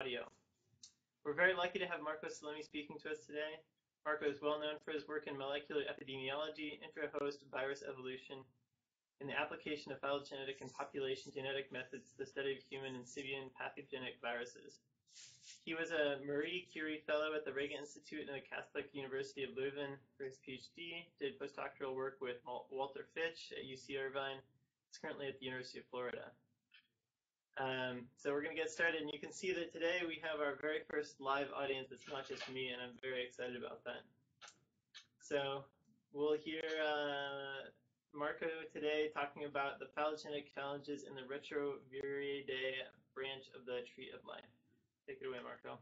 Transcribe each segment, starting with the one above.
audio. We're very lucky to have Marco Salemi speaking to us today. Marco is well known for his work in molecular epidemiology, intra-host virus evolution, and the application of phylogenetic and population genetic methods to the study of human and pathogenic viruses. He was a Marie Curie Fellow at the Rega Institute and the Catholic University of Leuven for his PhD, did postdoctoral work with Walter Fitch at UC Irvine, is currently at the University of Florida. Um, so we're going to get started, and you can see that today we have our very first live audience. It's not just me, and I'm very excited about that. So we'll hear uh, Marco today talking about the phylogenetic challenges in the Retroviridae branch of the tree of life. Take it away, Marco.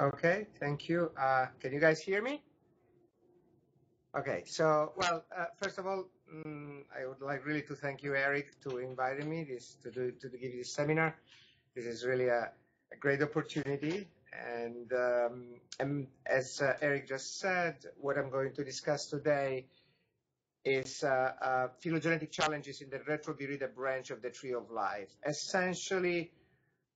Okay, thank you. Uh, can you guys hear me? Okay, so, well, uh, first of all, um, I would like really to thank you, Eric, to inviting me this to do to give this seminar. This is really a, a great opportunity, and, um, and as uh, Eric just said, what I'm going to discuss today is uh, uh, phylogenetic challenges in the Retroviridae branch of the tree of life. Essentially,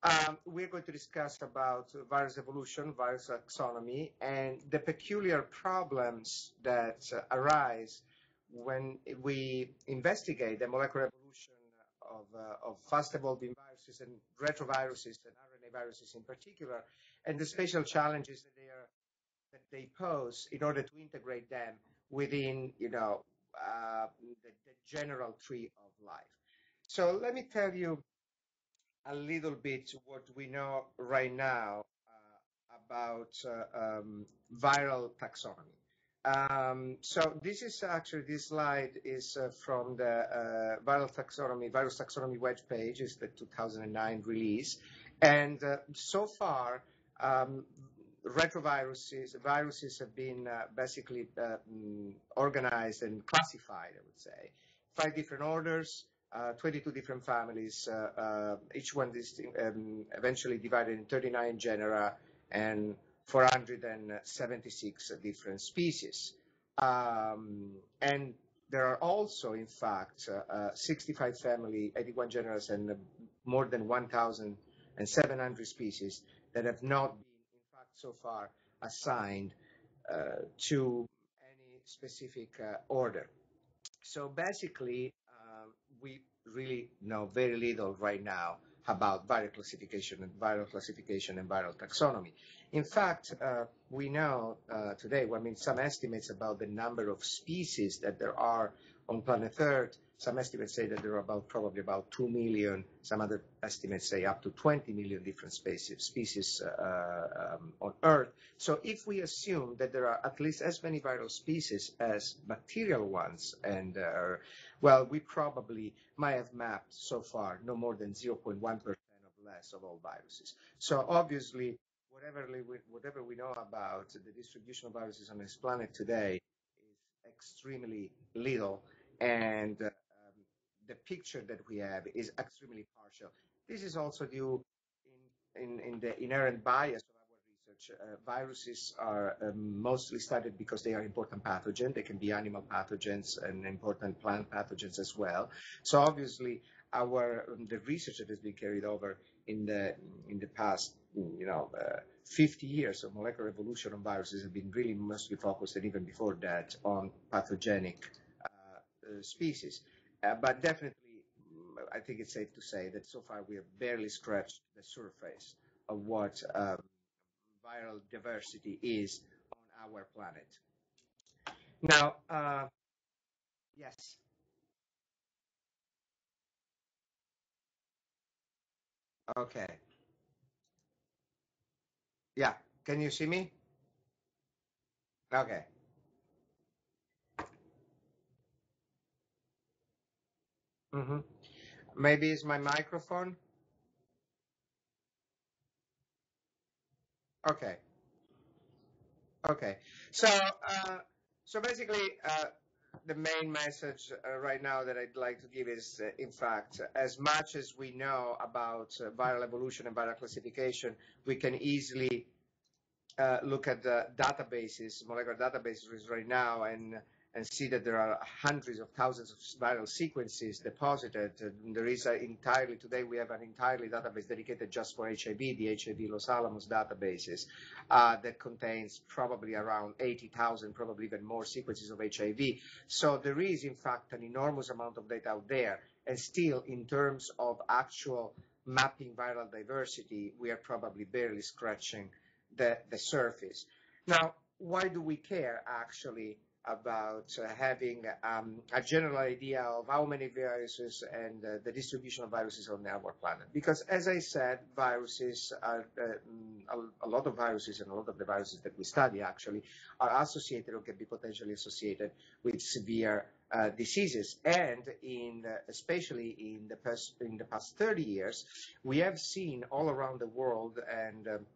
um, we're going to discuss about virus evolution, virus taxonomy, and the peculiar problems that uh, arise when we investigate the molecular evolution of, uh, of fast-evolving viruses and retroviruses and RNA viruses in particular, and the spatial challenges that they, are, that they pose in order to integrate them within, you know, uh, the, the general tree of life. So let me tell you a little bit what we know right now uh, about uh, um, viral taxonomy. Um, so this is actually, this slide is uh, from the uh, viral taxonomy, virus taxonomy web page, is the 2009 release. And uh, so far, um, retroviruses, viruses have been uh, basically mm, organized and classified, I would say. Five different orders, uh, 22 different families, uh, uh, each one is um, eventually divided in 39 genera and 476 different species. Um, and there are also, in fact, uh, 65 family, 81 genera, and more than 1,700 species that have not been, in fact, so far assigned uh, to any specific uh, order. So basically, we really know very little right now about viral classification and viral classification and viral taxonomy. In fact, uh, we know uh, today, well, I mean, some estimates about the number of species that there are on planet Earth. Some estimates say that there are about probably about 2 million. Some other estimates say up to 20 million different species, species uh, um, on Earth. So if we assume that there are at least as many viral species as bacterial ones, and uh, well, we probably might have mapped so far no more than 0.1% of less of all viruses. So obviously, whatever we, whatever we know about the distribution of viruses on this planet today is extremely little, and uh, the picture that we have is extremely partial. This is also due in, in, in the inherent bias of our research. Uh, viruses are um, mostly studied because they are important pathogens. They can be animal pathogens and important plant pathogens as well. So obviously, our um, the research that has been carried over in the in the past, you know, uh, 50 years of molecular evolution of viruses have been really mostly focused, and even before that, on pathogenic uh, uh, species. Uh, but definitely, I think it's safe to say that so far we have barely scratched the surface of what um, viral diversity is on our planet. Now, uh, yes. Okay. Yeah, can you see me? Okay. Mm-hmm. Maybe it's my microphone. Okay. Okay. So, uh, so basically, uh, the main message uh, right now that I'd like to give is, uh, in fact, as much as we know about uh, viral evolution and viral classification, we can easily uh, look at the databases, molecular databases right now, and and see that there are hundreds of thousands of viral sequences deposited. And there is entirely, today we have an entirely database dedicated just for HIV, the HIV Los Alamos databases, uh, that contains probably around 80,000, probably even more sequences of HIV. So there is, in fact, an enormous amount of data out there. And still, in terms of actual mapping viral diversity, we are probably barely scratching the, the surface. Now, why do we care, actually, about uh, having um, a general idea of how many viruses and uh, the distribution of viruses on our planet. Because as I said, viruses are, uh, a, a, lot of viruses and a lot of the viruses that we study actually are associated or can be potentially associated with severe uh, diseases. And in, especially in the, past, in the past 30 years, we have seen all around the world and um,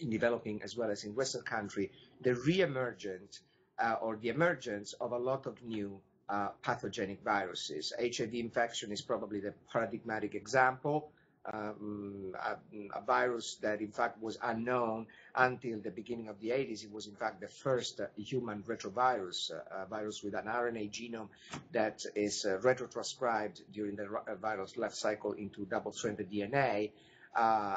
in developing as well as in Western country, the re-emergent uh, or the emergence of a lot of new uh, pathogenic viruses. HIV infection is probably the paradigmatic example. Um, a, a, virus that in fact was unknown until the beginning of the 80s. It was in fact the first uh, human retrovirus, uh, a virus with an RNA genome that is uh, retrotranscribed during the uh, virus life cycle into double-stranded DNA uh,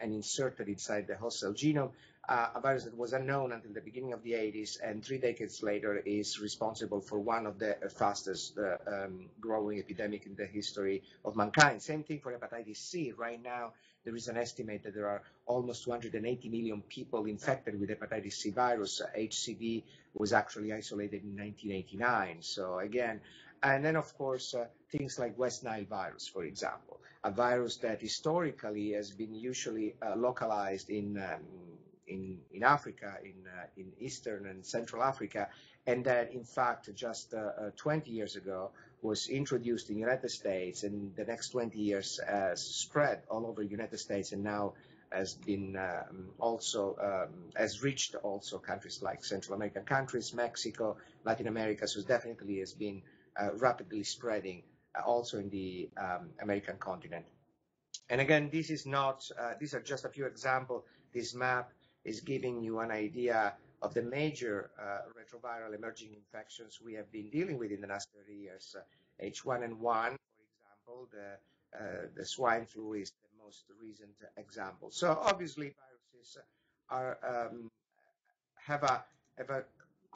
and inserted inside the host cell genome uh, a virus that was unknown until the beginning of the 80s and three decades later is responsible for one of the fastest uh, um, growing epidemic in the history of mankind. Same thing for hepatitis C. Right now, there is an estimate that there are almost 280 million people infected with hepatitis C virus. HCV was actually isolated in 1989. So again, and then of course, uh, things like West Nile virus, for example, a virus that historically has been usually uh, localized in um, in, in Africa, in, uh, in Eastern and Central Africa, and that in fact just uh, uh, 20 years ago was introduced in the United States and the next 20 years spread all over the United States and now has been um, also um, has reached also countries like Central American countries, Mexico, Latin America. So definitely has been uh, rapidly spreading also in the um, American continent. And again, this is not. Uh, these are just a few examples. This map is giving you an idea of the major uh, retroviral emerging infections we have been dealing with in the last 30 years. Uh, H1N1, for example, the, uh, the swine flu is the most recent example. So obviously viruses are, um, have, a, have a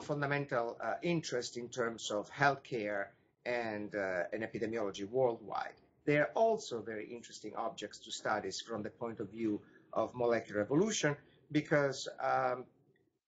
fundamental uh, interest in terms of healthcare and, and epidemiology worldwide. They are also very interesting objects to study from the point of view of molecular evolution because um,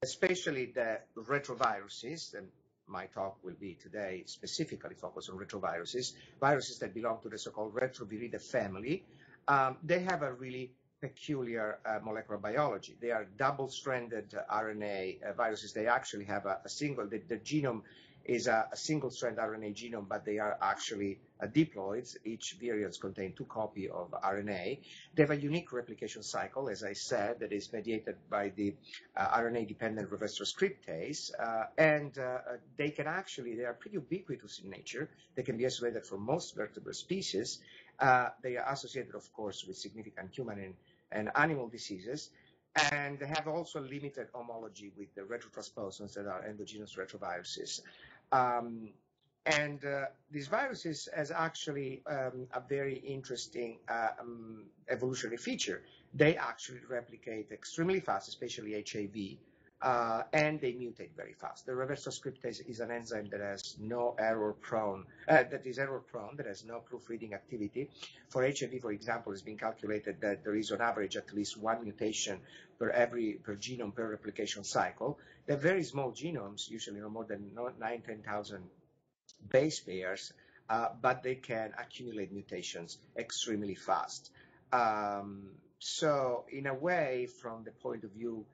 especially the retroviruses, and my talk will be today specifically focused on retroviruses, viruses that belong to the so-called Retroviridae family, um, they have a really peculiar uh, molecular biology. They are double-stranded RNA uh, viruses. They actually have a, a single, the, the genome is a, a single-strand RNA genome, but they are actually uh, diploids. Each virions contain two copies of RNA. They have a unique replication cycle, as I said, that is mediated by the uh, RNA-dependent reverse transcriptase, uh, and uh, uh, they can actually, they are pretty ubiquitous in nature. They can be isolated from most vertebrate species. Uh, they are associated, of course, with significant human and, and animal diseases and they have also limited homology with the retrotransposons that are endogenous retroviruses. Um, and uh, these viruses has actually um, a very interesting uh, um, evolutionary feature. They actually replicate extremely fast, especially HIV, uh, and they mutate very fast. The reverse transcriptase is an enzyme that has no error prone, uh, that is error prone, that has no proofreading activity. For HIV, for example, it's been calculated that there is on average at least one mutation per every per genome per replication cycle. They're very small genomes, usually no more than 9, 10,000 base pairs, uh, but they can accumulate mutations extremely fast. Um, so in a way, from the point of view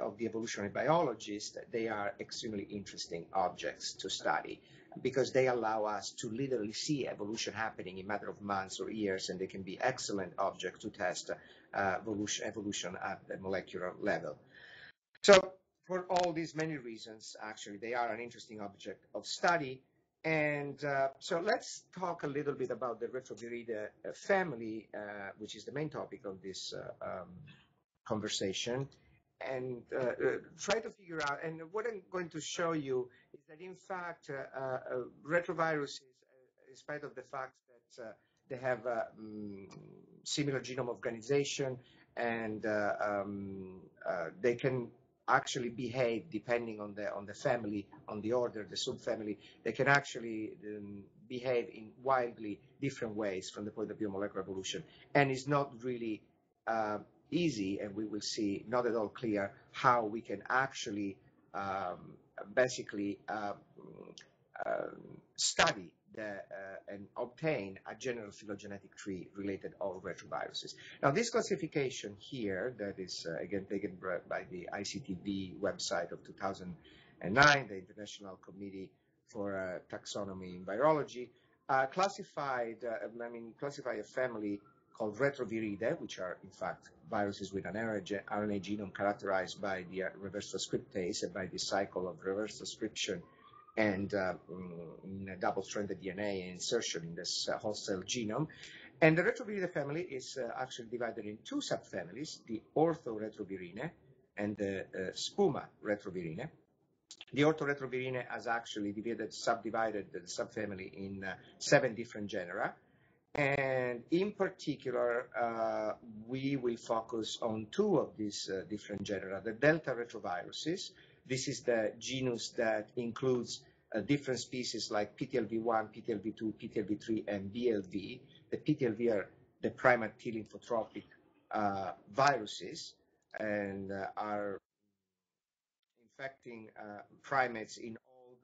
of the evolutionary biologists, they are extremely interesting objects to study because they allow us to literally see evolution happening in a matter of months or years, and they can be excellent objects to test uh, evolution, evolution at the molecular level. So for all these many reasons, actually, they are an interesting object of study. And uh, so let's talk a little bit about the Retroviridae uh, family, uh, which is the main topic of this uh, um, conversation, and uh, try to figure out, and what I'm going to show you is that in fact, uh, uh, retroviruses, uh, in spite of the fact that uh, they have um, similar genome organization and um, they can actually behave depending on the on the family, on the order, the subfamily. They can actually um, behave in wildly different ways from the point of view of molecular evolution, and it's not really uh, easy, and we will see not at all clear how we can actually um, basically uh, uh, study the, uh, and obtain a general phylogenetic tree related all retroviruses. Now, this classification here, that is uh, again taken by the ICTV website of 2009, the International Committee for uh, Taxonomy in Virology, uh, classified, I mean, classify a family called Retroviridae, which are in fact viruses with an RNA genome characterized by the reverse transcriptase and by the cycle of reverse transcription and uh, mm, double-stranded DNA insertion in this uh, host cell genome. And the Retroviridae family is uh, actually divided in two subfamilies, the Orthoretrovirinae and the uh, Spuma Retrovirinae. The Orthoretrovirinae has actually divided, subdivided the subfamily in uh, seven different genera. And in particular, uh, we will focus on two of these uh, different genera, the delta retroviruses. This is the genus that includes uh, different species like PTLV1, PTLV2, PTLV3, and BLV. The PTLV are the primate lymphotropic uh, viruses and uh, are infecting uh, primates in old,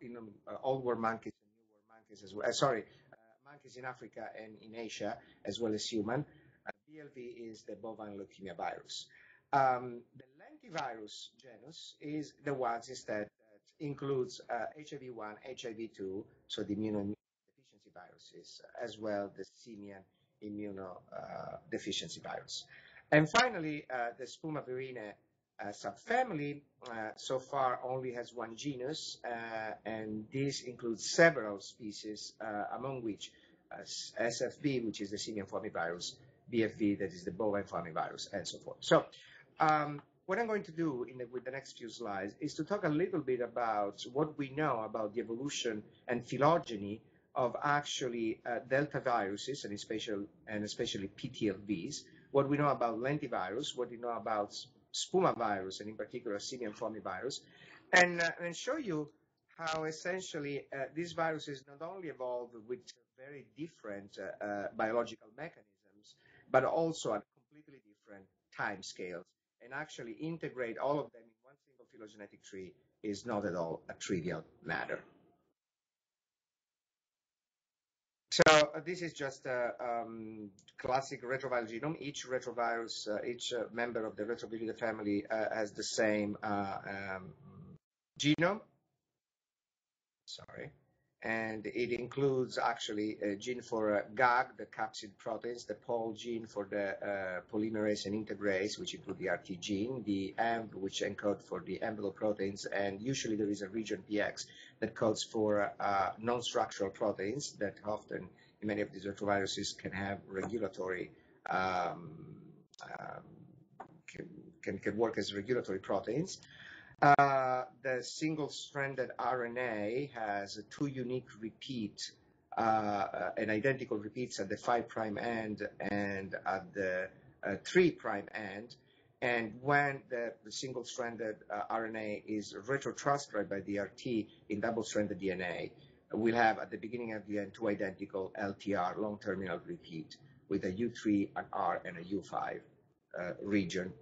in old world monkeys and new world monkeys as well. sorry, monkeys in Africa and in Asia, as well as human. Uh, BLV is the bovine leukemia virus. Um, the lentivirus genus is the ones instead that includes uh, HIV1, HIV2, so the immunodeficiency viruses, as well the simian immunodeficiency uh, virus. And finally, uh, the Spumavirinae uh, subfamily uh, so far only has one genus, uh, and this includes several species, uh, among which SFB, which is the simian formivirus, BFV, that is the bovine formivirus, and so forth. So um, what I'm going to do the, with the next few slides is to talk a little bit about what we know about the evolution and phylogeny of actually uh, delta viruses and especially, and especially PTLVs, what we know about lentivirus, what we know about spuma virus, and in particular simian formivirus, and, uh, and show you how essentially uh, these viruses not only evolve with very different uh, uh, biological mechanisms, but also at completely different time scales, and actually integrate all of them in one single phylogenetic tree is not at all a trivial matter. So uh, this is just a um, classic retroviral genome. Each retrovirus, uh, each uh, member of the Retroviridae family uh, has the same uh, um, genome. Sorry. And it includes actually a gene for uh, GAG, the capsid proteins, the POL gene for the polymerase and integrase, which include the RT gene, the ENV, which encode for the envelope proteins, and usually there is a region PX that codes for uh, non-structural proteins that often in many of these retroviruses can have regulatory um, um, can, can, can work as regulatory proteins. Uh, the single-stranded RNA has two unique repeat uh, and identical repeats at the 5' end and at the uh, 3' end. And when the, the single-stranded uh, RNA is retrotranscribed by DRT in double-stranded DNA, we'll have at the beginning of the end two identical LTR, long terminal repeat, with a U3, an R, and a U5 uh, region.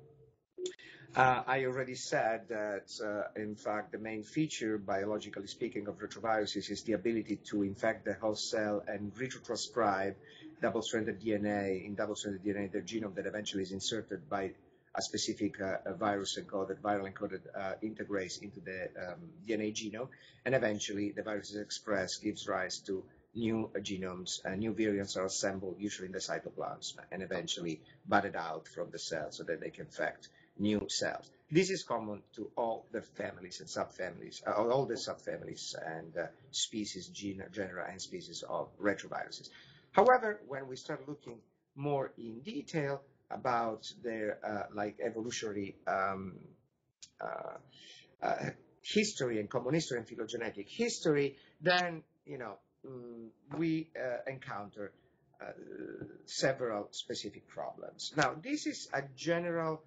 Uh, I already said that, uh, in fact, the main feature, biologically speaking, of retroviruses is the ability to infect the host cell and retrotranscribe double-stranded DNA in double-stranded DNA, the genome that eventually is inserted by a specific uh, virus encoded, viral encoded uh, integrase into the um, DNA genome, and eventually the virus is expressed, gives rise to new genomes, uh, new variants are assembled, usually in the cytoplasm, and eventually budded out from the cell so that they can infect new cells. This is common to all the families and subfamilies, uh, all the subfamilies and uh, species, gene, genera, and species of retroviruses. However, when we start looking more in detail, about their uh, like evolutionary um, uh, uh, history and common history and phylogenetic history, then, you know, mm, we uh, encounter several specific problems. Now, this is a general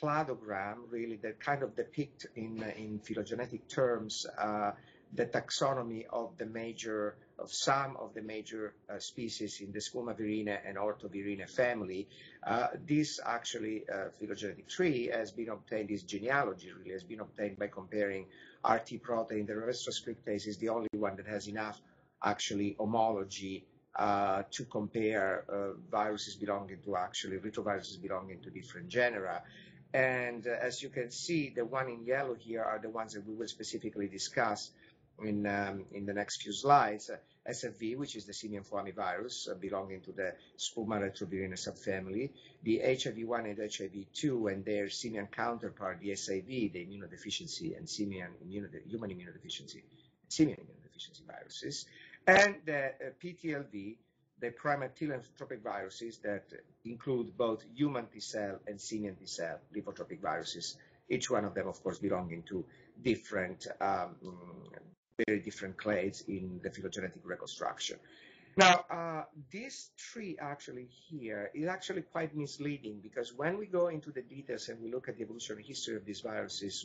cladogram, really, that kind of depict in, in phylogenetic terms uh, the taxonomy of the major of some of the major uh, species in the Spumavirinae and Orthovirinae family. Uh, this actually uh, phylogenetic tree has been obtained, this genealogy really has been obtained by comparing RT protein. The reverse transcriptase is the only one that has enough actually homology uh, to compare uh, viruses belonging to actually retroviruses belonging to different genera. And uh, as you can see, the one in yellow here are the ones that we will specifically discuss in, um, in the next few slides. Uh, SFV, which is the simian foami uh, belonging to the Spuma retrovirinae subfamily, the HIV1 and HIV2 and their simian counterpart, the SIV, the immunodeficiency and simian human immunodeficiency, simian immunodeficiency viruses, and the uh, PTLV, the primary T-lymphotropic viruses that include both human T cell and simian T cell lymphotropic viruses, each one of them, of course, belonging to different um, very different clades in the phylogenetic reconstruction. Now, uh, this tree actually here is actually quite misleading because when we go into the details and we look at the evolutionary history of these viruses,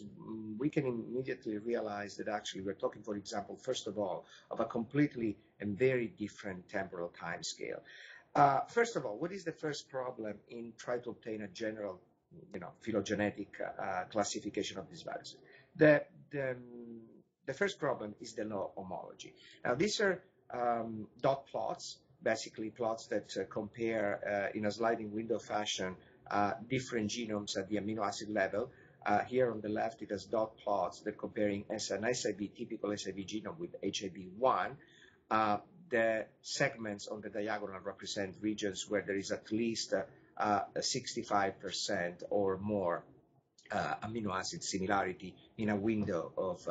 we can immediately realize that actually we're talking, for example, first of all, of a completely and very different temporal time scale. Uh, first of all, what is the first problem in trying to obtain a general, you know, phylogenetic uh, classification of these viruses? The, the the first problem is the low homology. Now, these are um, dot plots, basically plots that uh, compare uh, in a sliding window fashion uh, different genomes at the amino acid level. Uh, here on the left, it has dot plots that comparing an SIV, typical SIV genome with HIV1. Uh, the segments on the diagonal represent regions where there is at least 65% uh, or more amino acid similarity in a window of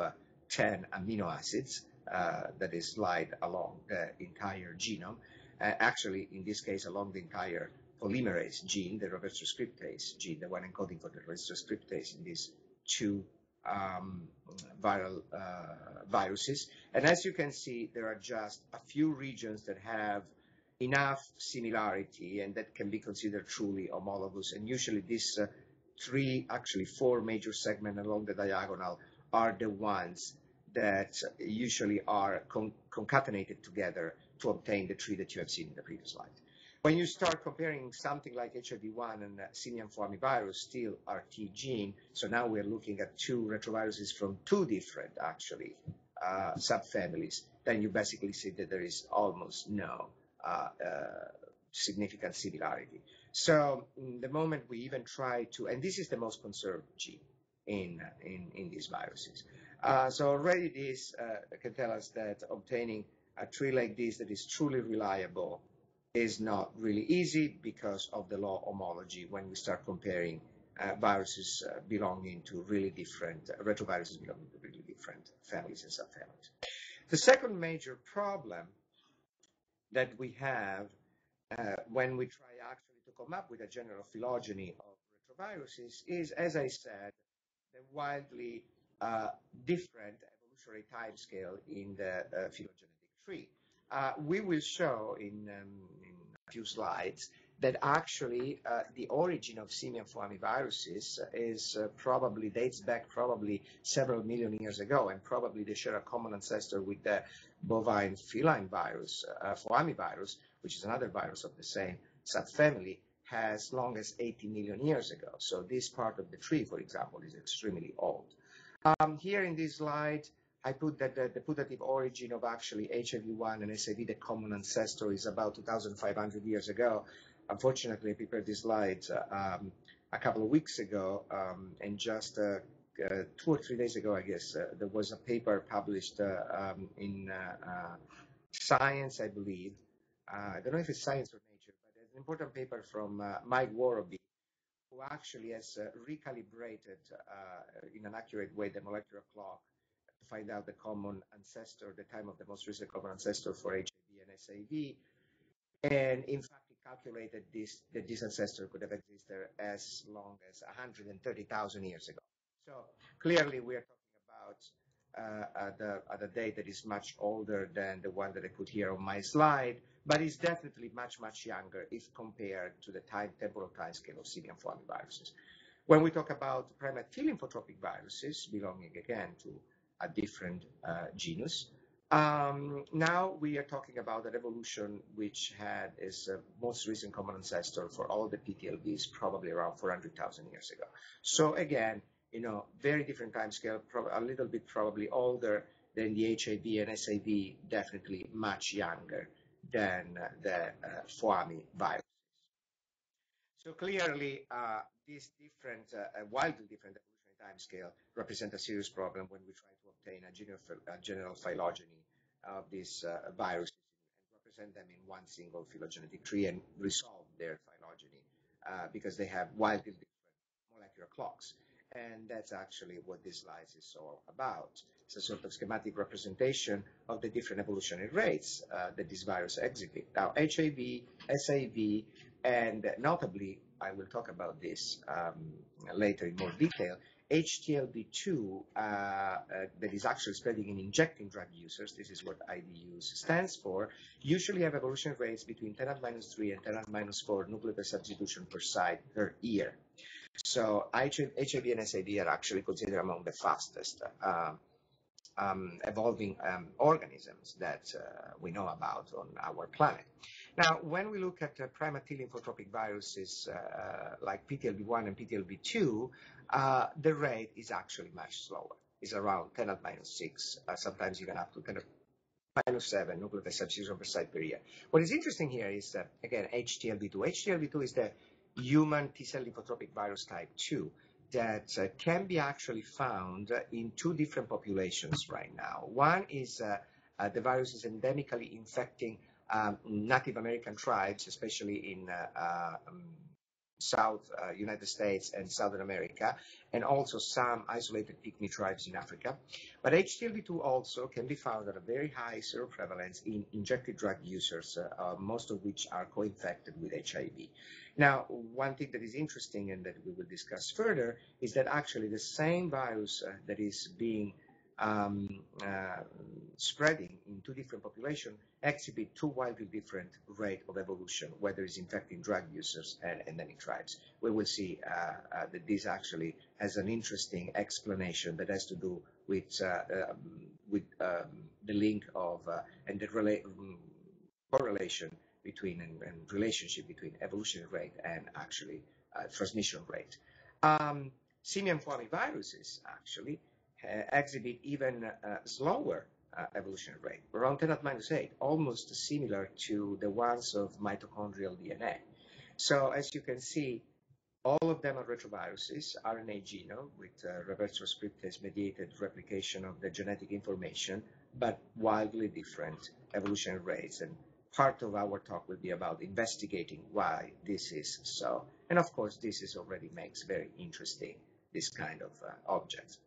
10 amino acids uh, that is slide along the entire genome. Uh, actually, in this case, along the entire polymerase gene, the reverse transcriptase gene, the one encoding for the reverse transcriptase in these two um, viral uh, viruses. And as you can see, there are just a few regions that have enough similarity and that can be considered truly homologous. And usually these uh, three, actually four major segments along the diagonal are the ones that usually are con concatenated together to obtain the tree that you have seen in the previous slide. When you start comparing something like HIV-1 and simian foamivirus, still RT gene, so now we're looking at two retroviruses from two different, actually, uh, subfamilies, then you basically see that there is almost no uh, uh, significant similarity. So the moment we even try to, and this is the most conserved gene, in, in, in these viruses. Uh, so already this uh, can tell us that obtaining a tree like this that is truly reliable is not really easy because of the law homology when we start comparing uh, viruses uh, belonging to really different, uh, retroviruses belonging to really different families and subfamilies. The second major problem that we have uh, when we try actually to come up with a general phylogeny of retroviruses is, as I said, the wildly uh, different evolutionary timescale in the uh, phylogenetic tree. Uh, we will show in, um, few slides that actually uh, the origin of simian foamiviruses is uh, probably dates back probably several million years ago, and probably they share a common ancestor with the bovine feline virus, uh, foamivirus, which is another virus of the same subfamily, as long as 80 million years ago. So this part of the tree, for example, is extremely old. Um, here in this slide, I put that the, the putative origin of actually HIV-1 and SIV, the common ancestor, is about 2,500 years ago. Unfortunately, I prepared this slide uh, um, a couple of weeks ago, um, and just uh, uh, two or three days ago, I guess, uh, there was a paper published uh, um, in uh, Science, I believe. I don't know if it's Science or Nature, but an important paper from uh, Mike Worobey, who actually has uh, recalibrated uh, in an accurate way the molecular clock find out the common ancestor, the time of the most recent common ancestor for HIV and SIV. And in fact, he calculated this, that this ancestor could have existed as long as 130,000 years ago. So clearly we are talking about uh, the, a date that is much older than the one that I put here on my slide, but is definitely much, much younger if compared to the time, temporal timescale of simian viruses. When we talk about primate lymphotropic viruses, belonging again to a different uh, genus, um, now we are talking about an evolution which had its uh, most recent common ancestor for all the PTLVs probably around 400,000 years ago. So again, you know, very different time scale, a little bit probably older than the HIV and SAV, definitely much younger than uh, the uh, FOAMI viruses. So clearly, uh, these different, uh, wildly different evolutionary time scale represent a serious problem when we try to obtain a general, a general phylogeny of these uh, viruses and represent them in one single phylogenetic tree and resolve their phylogeny uh, because they have wildly different molecular clocks. And that's actually what this slide is all about. It's a sort of schematic representation of the different evolutionary rates uh, that this virus exhibit. Now, HIV, SAV, and notably, I will talk about this um, later in more detail, HTLV2 uh, uh, that is actually spreading in injecting drug users, this is what IDUs stands for, usually have evolution rates between 10 at minus 3 and 10 at minus 4 nucleotide substitution per site per year. So HIV and SAV are actually considered among the fastest uh, um, evolving um, organisms that uh, we know about on our planet. Now, when we look at uh, primate lymphotropic viruses uh, like PTLV1 and PTLV2, uh, the rate is actually much slower. It's around 10 at minus 6, uh, sometimes even up to 10 at minus 7 nucleotide substitution per site per year. What is interesting here is, that, again, HTLV2. HTLV2 is the human T-cell lymphotropic virus type 2 that uh, can be actually found in two different populations right now. One is uh, uh, the virus is endemically infecting um, Native American tribes, especially in uh, um, South uh, United States and Southern America, and also some isolated pygmy tribes in Africa. But HTLV2 also can be found at a very high seroprevalence in injected drug users, uh, uh, most of which are co-infected with HIV. Now, one thing that is interesting and that we will discuss further is that actually the same virus uh, that is being um, uh, spreading in two different populations exhibit two wildly different rate of evolution, whether it's infecting drug users and endemic tribes. We will see uh, uh, that this actually has an interesting explanation that has to do with uh, um, with um, the link of uh, and the rela um, correlation between and, and, relationship between evolutionary rate and actually uh, transmission rate. Um, simian viruses actually exhibit even uh, slower uh, evolutionary rate, around 10 at minus 8, almost similar to the ones of mitochondrial DNA. So as you can see, all of them are retroviruses, RNA genome with uh, reverse transcriptase mediated replication of the genetic information, but wildly different evolutionary rates. And part of our talk will be about investigating why this is so. And of course, this is already makes very interesting this kind of uh, objects.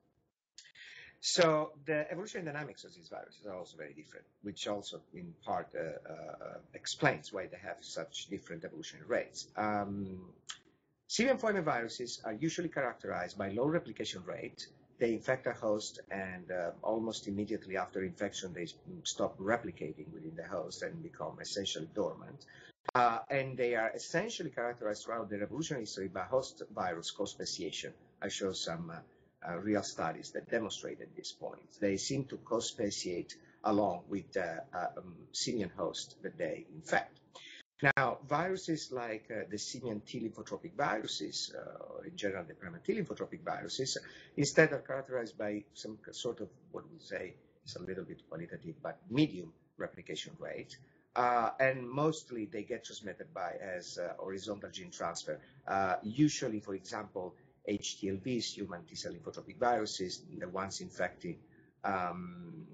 So the evolutionary dynamics of these viruses are also very different, which also in part uh, uh, explains why they have such different evolutionary rates. Um, Simian viruses are usually characterized by low replication rate. They infect a host and uh, almost immediately after infection, they stop replicating within the host and become essentially dormant. Uh, and they are essentially characterized throughout the evolutionary history by host virus co-speciation. I show some uh, uh, real studies that demonstrated this point. They seem to co-speciate along with the uh, um, simian host that they infect. Now, viruses like uh, the simian T lymphotropic viruses, uh, or in general the primate T lymphotropic viruses, instead are characterized by some sort of what we say is a little bit qualitative, but medium replication rate. Uh, and mostly they get transmitted by as uh, horizontal gene transfer. Uh, usually, for example, HTLVs, human T-cell lymphotropic viruses, the ones infecting um,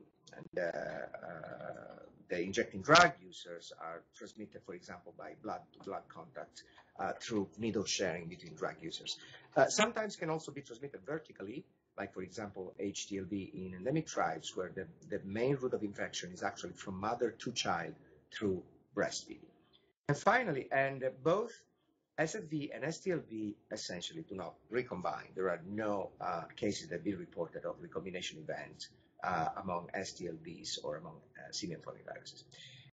the, uh, the injecting drug users are transmitted, for example, by blood-to-blood contact uh, through needle sharing between drug users. Uh, sometimes can also be transmitted vertically, like, for example, HTLV in endemic tribes, where the, the main route of infection is actually from mother to child through breastfeeding. And finally, and both SFV and STLV essentially do not recombine. There are no uh, cases that have been reported of recombination events uh, among STLVs or among uh, simian viruses.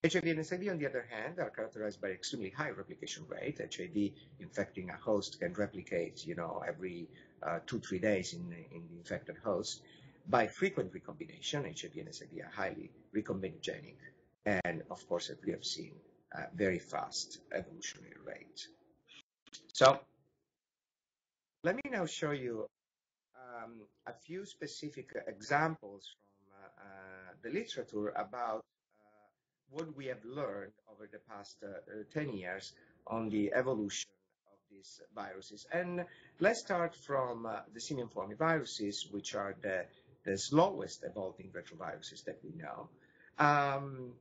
HIV and SIV, on the other hand, are characterized by extremely high replication rate. HIV infecting a host can replicate, you know, every uh, two, three days in, in the infected host. By frequent recombination, HIV and SIV are highly recombinogenic. And of course, as we have seen, uh, very fast evolutionary rate. So let me now show you um, a few specific examples from uh, uh, the literature about uh, what we have learned over the past uh, uh, 10 years on the evolution of these viruses. And let's start from the simian viruses, which are the, the slowest evolving retroviruses that we know. Um,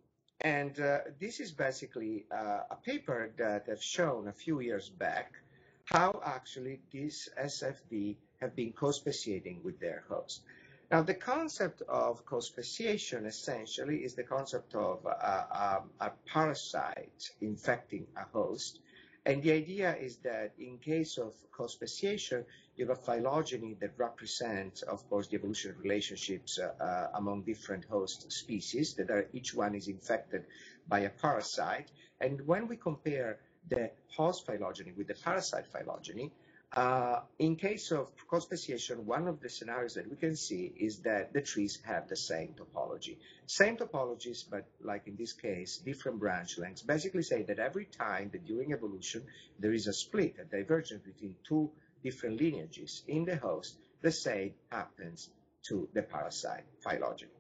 and uh, this is basically uh, a paper that I've shown a few years back how actually these SFV have been co-speciating with their host. Now, the concept of co-speciation essentially is the concept of a, a parasite infecting a host. And the idea is that in case of co-speciation, you have a phylogeny that represents, of course, the evolutionary relationships uh, uh, among different host species that are, each one is infected by a parasite. And when we compare the host phylogeny with the parasite phylogeny, uh, in case of co-speciation, one of the scenarios that we can see is that the trees have the same topology. Same topologies, but like in this case, different branch lengths, basically say that every time that during evolution there is a split, a divergence between two different lineages in the host, the same happens to the parasite phylogeny.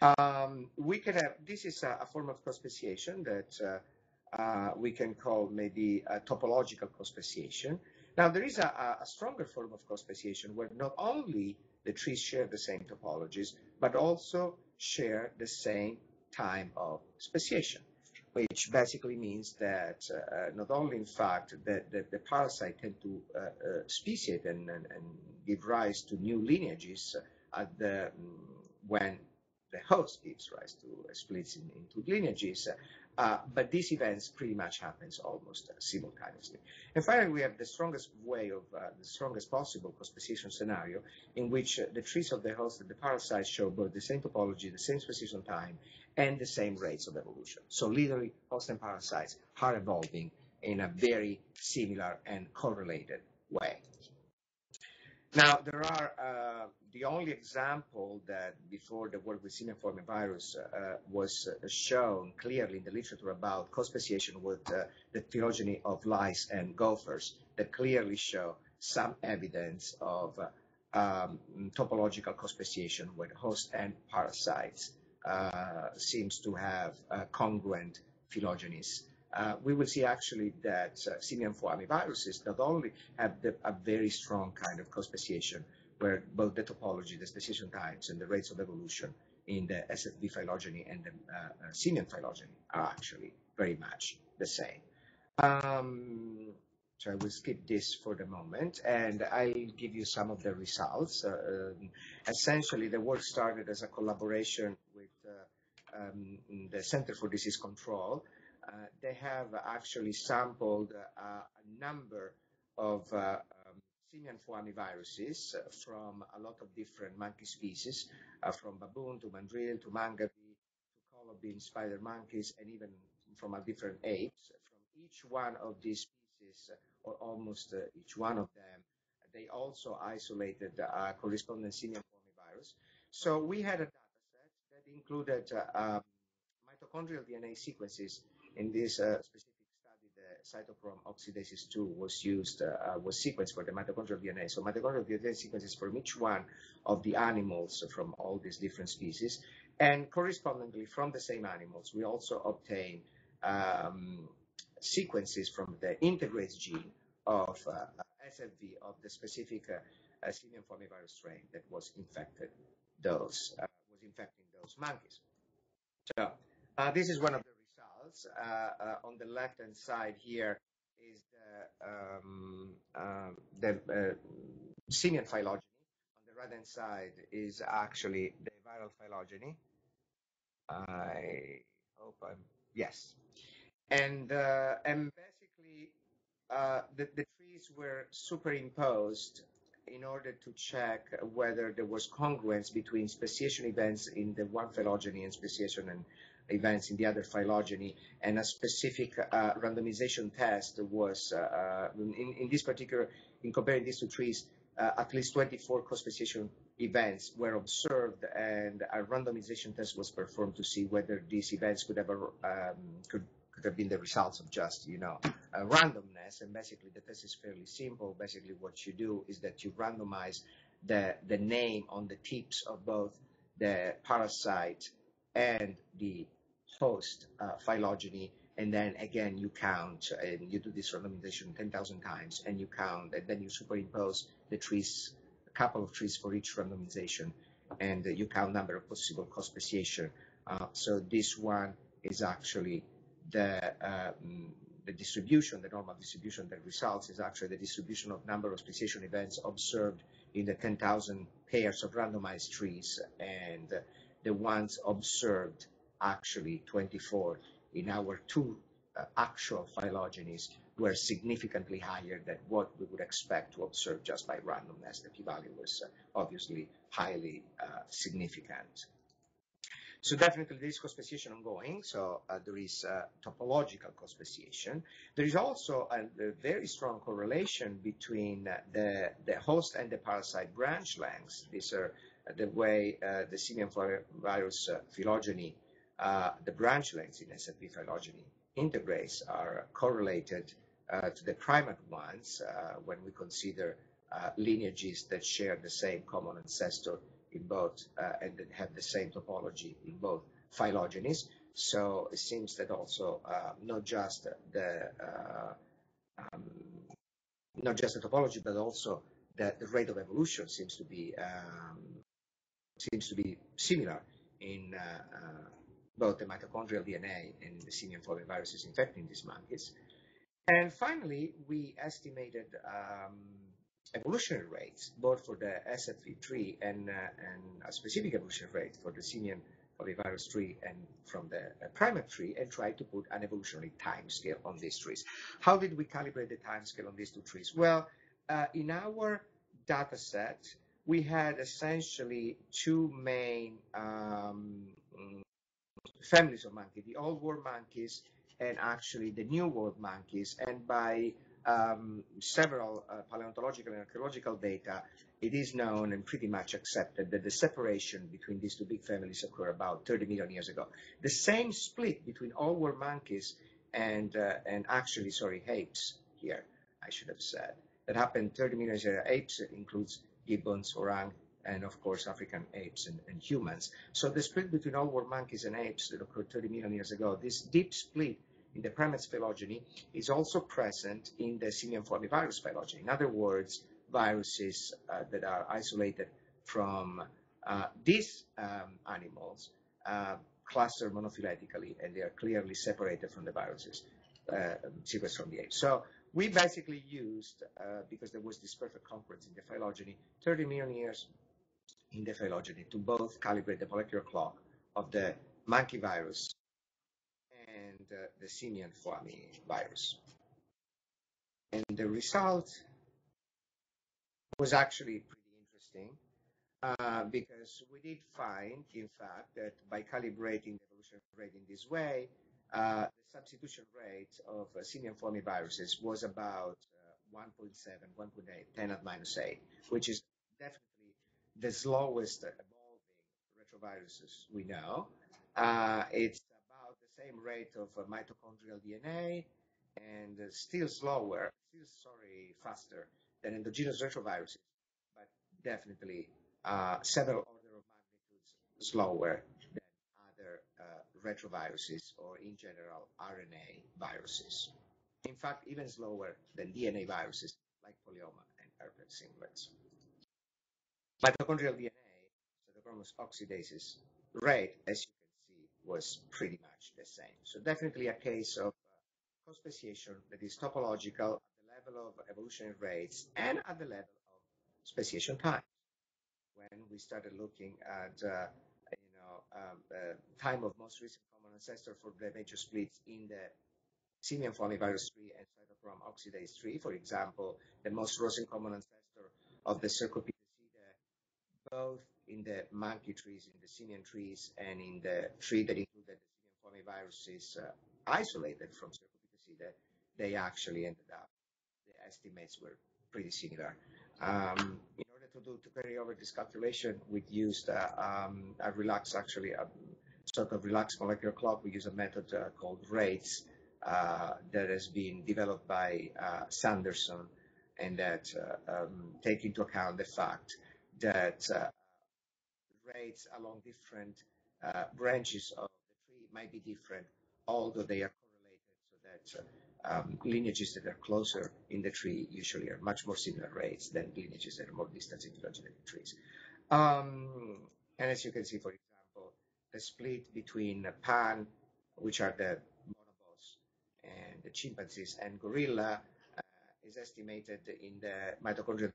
Um, we can have, this is a, a form of co-speciation that uh, we can call maybe a topological co-speciation. Now, there is a, a stronger form of co-speciation where not only the trees share the same topologies, but also share the same time of speciation, which basically means that uh, not only, in fact, that the, the, parasite tend to uh, uh, speciate and, and, and, give rise to new lineages at the, um, when the host gives rise to splits in, into lineages, uh, but these events pretty much happens almost uh, simultaneously. And finally, we have the strongest way of uh, the strongest possible co-speciation scenario in which uh, the trees of the host and the parasites show both the same topology, the same speciation time, and the same rates of evolution. So literally, host and parasites are evolving in a very similar and correlated way. Now, there are uh, the only example that before the work with simian virus uh, was uh, shown clearly in the literature about co-speciation with uh, the phylogeny of lice and gophers that clearly show some evidence of uh, um, topological co-speciation with host and parasites uh, seems to have congruent phylogenies uh, we will see actually that uh, simian viruses not only have the, a very strong kind of co-speciation, where both the topology, the speciation types, and the rates of evolution in the SFV phylogeny and the uh, uh, simian phylogeny are actually very much the same. Um, so I will skip this for the moment, and I'll give you some of the results. Uh, um, essentially, the work started as a collaboration with uh, um, the Center for Disease Control, uh, they have actually sampled uh, a number of uh, um, simian viruses from a lot of different monkey species, from baboon to mandrill to mangabe to colobine spider monkeys, and even from a different apes. From each one of these species, or almost each one of them, they also isolated uh, correspondent simian virus. So we had a data set that included uh, um, mitochondrial DNA sequences in this uh, specific study, the cytochrome oxidase 2 was used, uh, was sequenced for the mitochondrial DNA. So mitochondrial DNA sequences from each one of the animals from all these different species. And correspondingly, from the same animals, we also obtain um, sequences from the integrase gene of uh, SFV of the specific uh, simian virus strain that was infected those uh, was infecting those monkeys. So uh, this is one of the results. Uh, uh, on the left-hand side here is the, um, uh, the simian phylogeny. On the right-hand side is actually the viral phylogeny. I hope I'm, yes. And, and basically uh, the, the trees were superimposed in order to check whether there was congruence between speciation events in the one phylogeny and speciation and events in the other phylogeny, and a specific uh, randomization test was, uh, uh in, in, this particular, in comparing these two trees, uh, at least 24 co-speciation events were observed, and a randomization test was performed to see whether these events could ever um, could could have been the results of just, you know, randomness. And basically, the test is fairly simple. Basically, what you do is that you randomize the, the name on the tips of both the parasite and the host uh, phylogeny. And then again, you count and you do this randomization 10,000 times and you count and then you superimpose the trees, a couple of trees for each randomization and you count number of possible co-speciation. Uh, so this one is actually the, um, the distribution, the normal distribution that results is actually the distribution of number of speciation events observed in the 10,000 pairs of randomized trees and the ones observed actually 24 in our two uh, actual phylogenies were significantly higher than what we would expect to observe just by randomness. The p-value was uh, obviously highly uh, significant. So definitely there is co-speciation ongoing. So uh, there is uh, topological co-speciation. There is also a, a, very strong correlation between uh, the, the host and the parasite branch lengths. These are the way uh, the simian virus uh, phylogeny, the branch lengths in SFV phylogeny integrates are correlated to the primate ones when we consider lineages that share the same common ancestor in both uh, and have the same topology in both phylogenies. So it seems that also uh, not just the uh, um, not just the topology, but also the, the, rate of evolution seems to be um, seems to be similar in uh, uh, both the mitochondrial DNA and the simian viruses infecting these monkeys. And finally, we estimated um, evolutionary rates, both for the SFV3 and, uh, and a specific evolutionary rate for the simian flavivirus tree and from the uh, primate tree and try to put an evolutionary time scale on these trees. How did we calibrate the time scale on these two trees? Well, uh, in our data set, we had essentially two main um, families of monkeys, the old world monkeys and actually the new world monkeys. And by um, several uh, paleontological and archaeological data, it is known and pretty much accepted that the separation between these two big families occurred about 30 million years ago. The same split between old world monkeys and, uh, and actually, sorry, apes here, I should have said, that happened 30 million years ago. Apes includes gibbons, orang, and of course African apes and, and humans. So the split between were monkeys and apes that occurred 30 million years ago, this deep split in the primates phylogeny is also present in the simian flavivirus phylogeny. In other words, viruses uh, that are isolated from uh, these um, animals uh, cluster monophyletically and they are clearly separated from the viruses uh, from the apes. So we basically used, uh, because there was this perfect concurrence in the phylogeny, 30 million years in the phylogeny to both calibrate the molecular clock of the monkey virus and uh, the simian Foami virus. And the result was actually pretty interesting uh, because we did find, in fact, that by calibrating the evolution rate in this way, uh, the substitution rate of uh, simian Foami viruses was about uh, 1.7, 1.8, 10 at minus 8, which is definitely the slowest evolving retroviruses we know. Uh, it's about the same rate of uh, mitochondrial DNA and uh, still slower, still sorry, faster than endogenous retroviruses, but definitely uh, several order of magnitudes slower than other uh, retroviruses or in general RNA viruses. In fact, even slower than DNA viruses like polyoma and herpes simplex. Mitochondrial DNA, cytochromous oxidases rate, as you can see, was pretty much the same. So definitely a case of uh, co-speciation that is topological at the level of evolutionary rates and at the level of speciation time. When we started looking at, uh, you know, um, uh, time of most recent common ancestor for the major splits in the simian flavivirus 3 and cytochrome oxidase 3. For example, the most recent common ancestor of the Cercopithecidae, both in the monkey trees, in the simian trees, and in the tree that included the simian flaviviruses uh, isolated from Cercopithecidae, they actually ended up, the estimates were pretty similar. Um, in order to do to carry over this calculation, we used uh, um, a relax, actually a sort of relaxed molecular clock. We use a method uh, called RATES uh, that has been developed by uh, Sanderson and that uh, um, take into account the fact that uh, rates along different branches of the tree might be different, although they are correlated so that um, lineages that are closer in the tree usually are much more similar rates than lineages that are more distant in phylogenetic trees. Um, and as you can see, for example, the split between pan, which are the bonobos and the chimpanzees, and gorilla uh, is estimated in the mitochondrial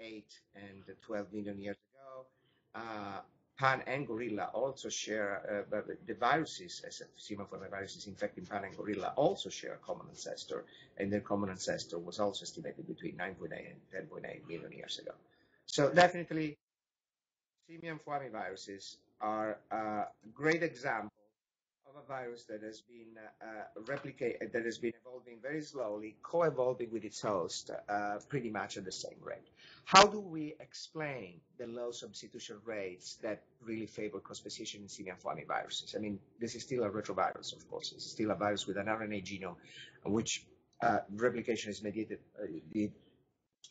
8 and 12 million years ago. Uh, Pan and gorilla also share, uh, the viruses, as simian viruses infecting pan and gorilla, also share a common ancestor, and their common ancestor was also estimated between 9.8 and 10.8 million years ago. So definitely, simian flaviviruses are a great example of a virus that has been uh, replicated, that has been evolving very slowly, co-evolving with its host uh, pretty much at the same rate. How do we explain the low substitution rates that really favor co-speciation in simian flaviviruses? I mean, this is still a retrovirus, of course. It's still a virus with an RNA genome, which uh, replication is mediated, uh, the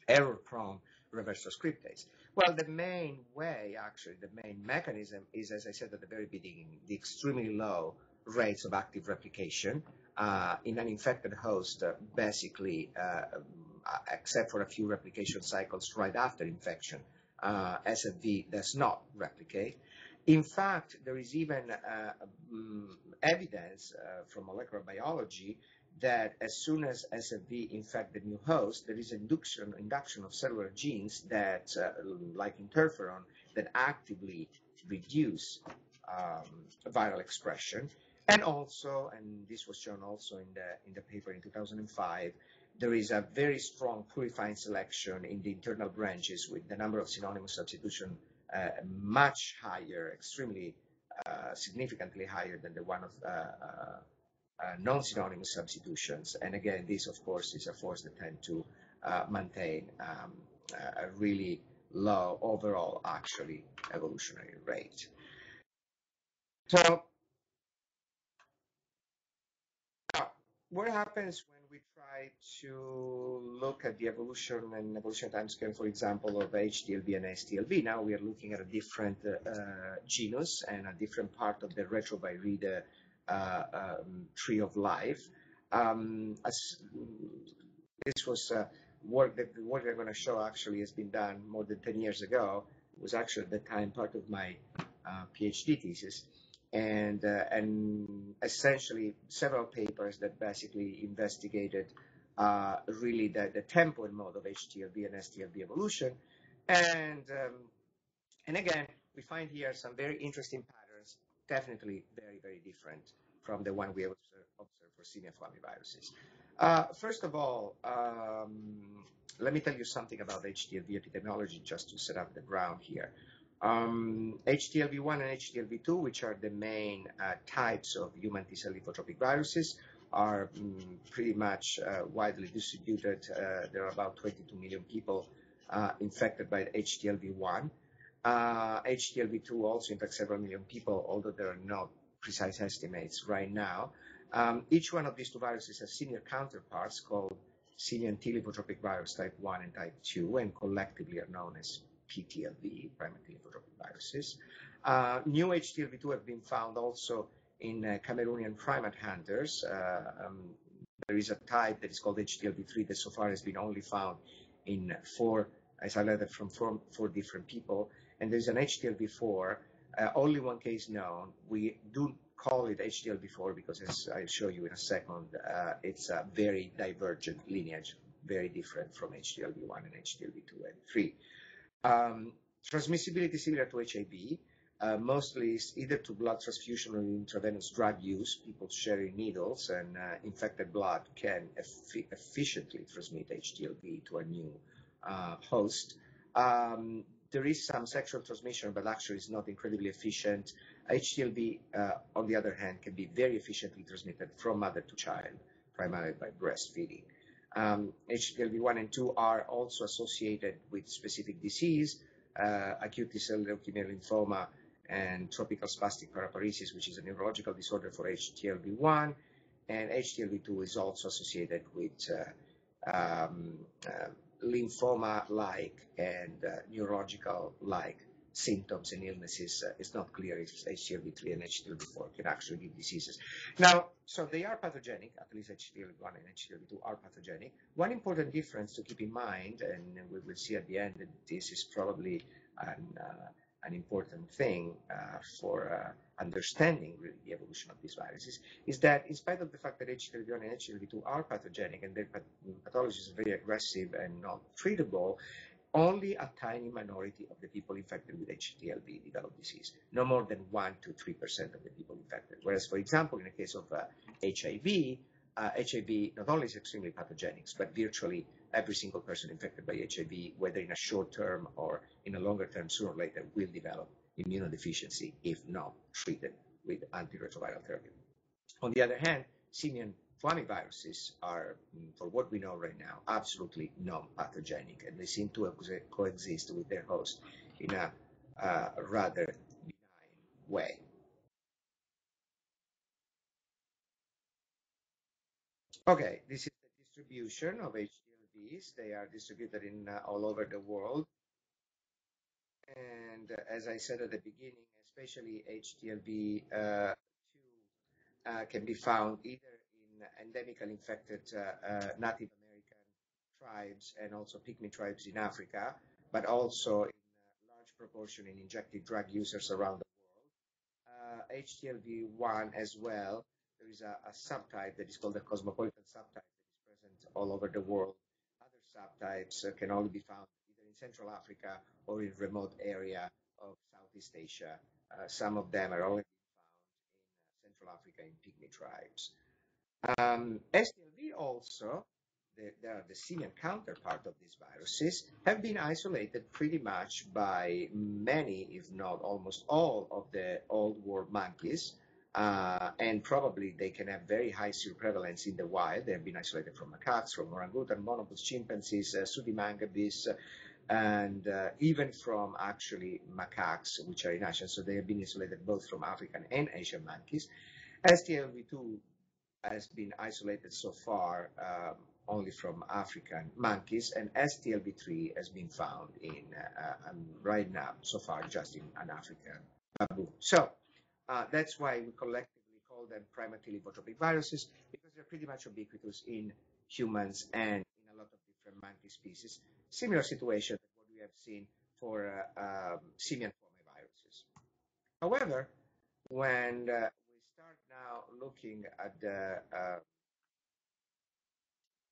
error-prone reverse transcriptase. Well, the main way, actually, the main mechanism is, as I said at the very beginning, the extremely low rates of active replication uh, in an infected host, uh, basically, uh, except for a few replication cycles right after infection, uh, SFV does not replicate. In fact, there is even um, evidence uh, from molecular biology that as soon as SFV infect the new host, there is induction, induction of cellular genes that, uh, like interferon, that actively reduce um, viral expression. And also, and this was shown also in the in the paper in 2005, there is a very strong purifying selection in the internal branches with the number of synonymous substitution uh, much higher, extremely uh, significantly higher than the one of uh, uh uh, non-synonymous substitutions. And again, this, of course, is a force that tend to uh, maintain um, a really low overall, actually, evolutionary rate. So, what happens when we try to look at the evolution and evolution timescale, for example, of HTLV and STLV? Now we are looking at a different uh, genus and a different part of the Retroviride uh, um, tree of life. Um, as this was uh, work that the work I'm going to show actually has been done more than 10 years ago. It was actually at the time part of my uh, PhD thesis. And, uh, and essentially several papers that basically investigated uh, really the, the tempo and mode of HTLV and STLV evolution. And, um, and again, we find here some very interesting patterns, definitely very, very different from the one we observe, observe for simian flaviviruses. Uh, first of all, um, let me tell you something about HTLV epidemiology just to set up the ground here. Um, HTLV1 and HTLV2, which are the main uh, types of human T-cell lymphotropic viruses, are um, pretty much uh, widely distributed. Uh, there are about 22 million people uh, infected by HTLV1. HTLV2 uh, also infects several million people, although there are not precise estimates right now. Um, each one of these two viruses has senior counterparts called simian T lymphotropic virus type 1 and type 2, and collectively are known as PTLV, primary lymphotropic viruses. Uh, new HTLV2 have been found also in uh, Cameroonian primate hunters. Uh, um, there is a type that is called HTLV3 that so far has been only found in four, as I learned from four, four different people. And there's an HTLV4 uh, only one case known. We do call it HTLV4 because as I'll show you in a second, uh, it's a very divergent lineage, very different from HTLV1 and HTLV2 and 3. Um, transmissibility similar to HIV. uh, mostly is either to blood transfusion or intravenous drug use, people sharing needles, and uh, infected blood can eff- efficiently transmit HTLV to a new uh, host. Um, there is some sexual transmission, but actually it's not incredibly efficient. HTLV, uh, on the other hand, can be very efficiently transmitted from mother to child, primarily by breastfeeding. Um, HTLV1 and 2 are also associated with specific disease, uh, acute T-cell leukemia lymphoma, and tropical spastic paraparesis, which is a neurological disorder for HTLV1, and HTLV2 is also associated with uh, um, uh, lymphoma-like and uh, neurological-like symptoms and illnesses. Uh, it's not clear if HTLV3 and HTLV4 can actually give diseases. Now, so they are pathogenic, at least HTLV1 and HTLV2 are pathogenic. One important difference to keep in mind, and we will see at the end that this is probably an, uh, an important thing uh, for uh, understanding really the evolution of these viruses is that in spite of the fact that HTLV1 and HTLV2 are pathogenic and their pathology is very aggressive and not treatable, only a tiny minority of the people infected with HTLV develop disease, no more than 1 to 3% of the people infected. Whereas, for example, in the case of uh, HIV, uh, HIV not only is extremely pathogenic, but virtually every single person infected by HIV, whether in a short term or in a longer term, sooner or later will develop immunodeficiency if not treated with antiretroviral therapy. On the other hand, simian viruses are, mm, for what we know right now, absolutely non-pathogenic, and they seem to coexist with their host in a uh, rather benign way. Okay, this is the distribution of HTLVs. They are distributed in uh, all over the world. And uh, as I said at the beginning, especially HTLV2 uh, uh, can be found either endemically infected uh, uh, Native American tribes and also Pygmy tribes in Africa, but also in large proportion in injected drug users around the world. HTLV1 as well, there is a, a subtype that is called the cosmopolitan subtype that is present all over the world. Other subtypes uh, can only be found either in Central Africa or in remote area of Southeast Asia. Uh, some of them are only found in uh, Central Africa in pygmy tribes. Um, also, the, are the simian counterpart of these viruses, have been isolated pretty much by many, if not almost all, of the old world monkeys. Uh, and probably they can have very high seroprevalence in the wild. They have been isolated from macaques, from orangutan, bonobos, chimpanzees, uh, uh, and uh, even from actually macaques, which are in Asia. So they have been isolated both from African and Asian monkeys. HTLV2 has been isolated so far um, only from African monkeys, and STLB3 has been found in uh, um, right now so far just in an African baboon. So uh, that's why we collectively call them primately lymphotropic viruses because they're pretty much ubiquitous in humans and in a lot of different monkey species. Similar situation to what we have seen for uh, um, simian viruses. However, when uh, now looking at the uh,